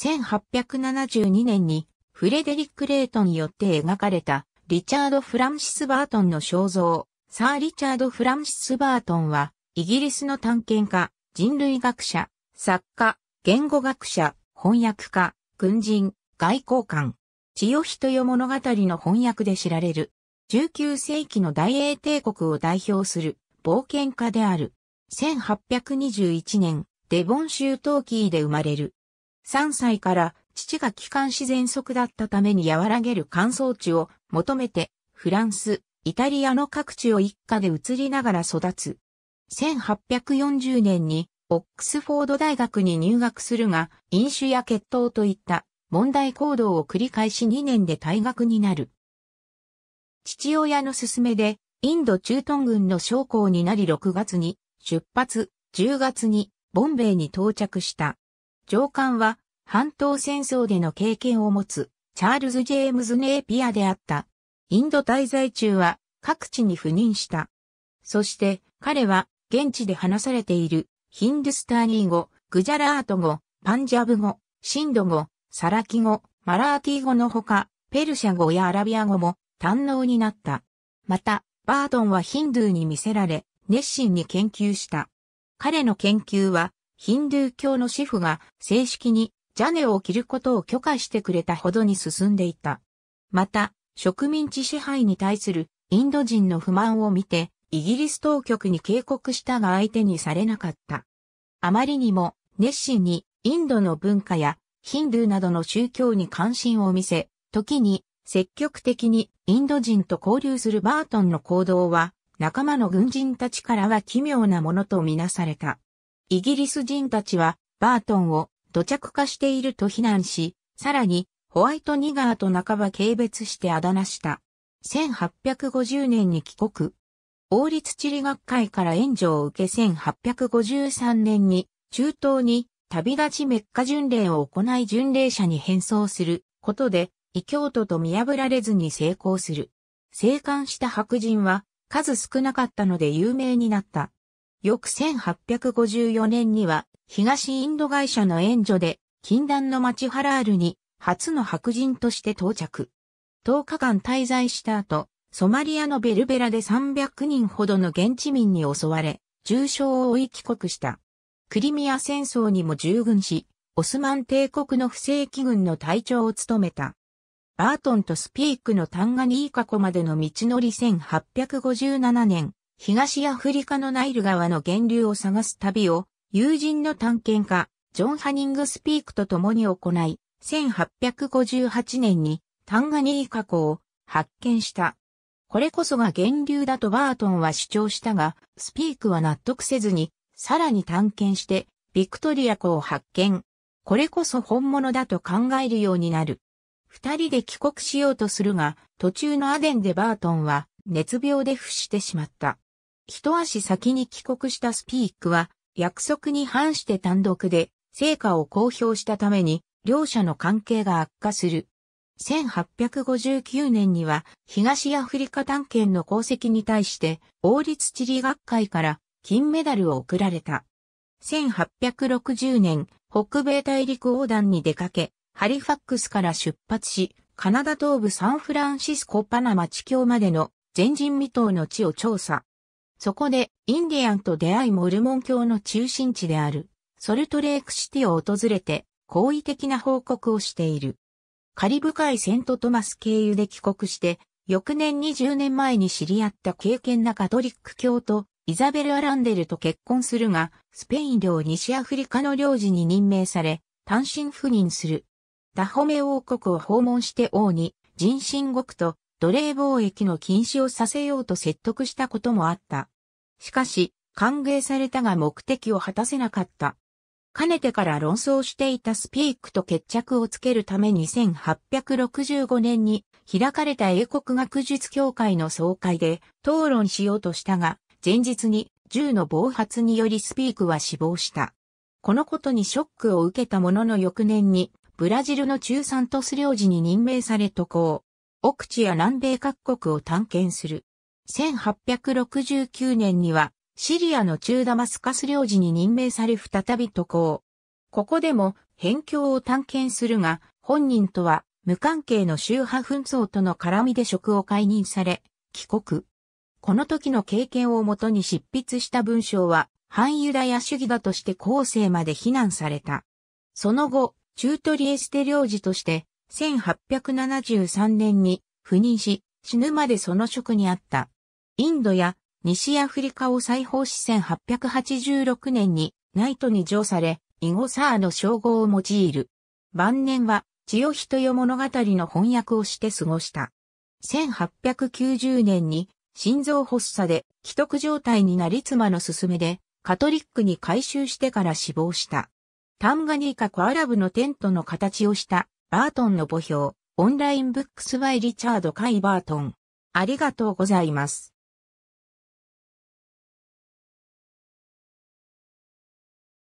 1872年にフレデリック・レートによって描かれたリチャード・フランシス・バートンの肖像、サー・リチャード・フランシス・バートンは、イギリスの探検家、人類学者、作家、言語学者、翻訳家、軍人、外交官、千代人よ物語の翻訳で知られる、19世紀の大英帝国を代表する冒険家である。1821年、デボン州トーキーで生まれる。3歳から父が気管支喘息だったために和らげる乾燥地を求めてフランス、イタリアの各地を一家で移りながら育つ。1840年にオックスフォード大学に入学するが、飲酒や血糖といった問題行動を繰り返し2年で退学になる。父親の勧めで、インド駐屯軍の将校になり6月に出発、10月にボンベイに到着した。上官は半島戦争での経験を持つチャールズ・ジェームズ・ネーピアであった。インド滞在中は各地に赴任した。そして彼は現地で話されているヒンドゥスターニー語、グジャラート語、パンジャブ語、シンド語、サラキ語、マラーティ語のほか、ペルシャ語やアラビア語も堪能になった。また、バートンはヒンドゥーに見せられ、熱心に研究した。彼の研究は、ヒンドゥー教の師傅が正式にジャネを着ることを許可してくれたほどに進んでいた。また、植民地支配に対するインド人の不満を見て、イギリス当局に警告したが相手にされなかった。あまりにも熱心にインドの文化やヒンドゥーなどの宗教に関心を見せ、時に積極的にインド人と交流するバートンの行動は仲間の軍人たちからは奇妙なものとみなされた。イギリス人たちはバートンを土着化していると非難し、さらにホワイトニガーと半ば軽蔑してあだ名した。1850年に帰国。王立地理学会から援助を受け1853年に中東に旅立ちメッカ巡礼を行い巡礼者に変装することで異教徒と見破られずに成功する。生還した白人は数少なかったので有名になった。翌1854年には東インド会社の援助で禁断の町ハラールに初の白人として到着。10日間滞在した後、ソマリアのベルベラで300人ほどの現地民に襲われ、重傷を負い帰国した。クリミア戦争にも従軍し、オスマン帝国の不正規軍の隊長を務めた。バートンとスピークのタンガニーカ湖までの道のり1857年、東アフリカのナイル川の源流を探す旅を、友人の探検家、ジョン・ハニング・スピークと共に行い、1858年にタンガニーカ湖を発見した。これこそが源流だとバートンは主張したが、スピークは納得せずに、さらに探検して、ビクトリア湖を発見。これこそ本物だと考えるようになる。二人で帰国しようとするが、途中のアデンでバートンは熱病で伏してしまった。一足先に帰国したスピークは、約束に反して単独で成果を公表したために、両者の関係が悪化する。1859年には東アフリカ探検の功績に対して王立地理学会から金メダルを贈られた。1860年、北米大陸横断に出かけ、ハリファックスから出発し、カナダ東部サンフランシスコパナマ地境までの前人未到の地を調査。そこでインディアンと出会いモルモン教の中心地であるソルトレークシティを訪れて好意的な報告をしている。カリブ海セントトマス経由で帰国して、翌年20年前に知り合った敬虔なカトリック教とイザベル・アランデルと結婚するが、スペイン領西アフリカの領事に任命され、単身赴任する。ダホメ王国を訪問して王に、人身国と奴隷貿易の禁止をさせようと説得したこともあった。しかし、歓迎されたが目的を果たせなかった。かねてから論争していたスピークと決着をつけるために1865年に開かれた英国学術協会の総会で討論しようとしたが、前日に銃の暴発によりスピークは死亡した。このことにショックを受けたものの翌年にブラジルの中産都市領事に任命され渡航。奥地や南米各国を探検する。1869年にはシリアの中ダマスカス領事に任命され再び渡航。ここでも辺境を探検するが、本人とは無関係の宗派紛争との絡みで職を解任され、帰国。この時の経験をもとに執筆した文章は、反ユダヤ主義だとして後世まで非難された。その後、中トリエステ領事として、1873年に赴任し、死ぬまでその職にあった。インドや西アフリカを再訪し1886年にナイトに上され、イゴサーの称号を用いる。晩年は、千代人よ物語の翻訳をして過ごした。1890年に心臓発作で既得状態になり妻の勧めでカトリックに改宗してから死亡した。タンガニーカコアラブのテントの形をしたバートンの墓標、オンラインブックスバイリチャード・カイ・バートン。ありがとうございます。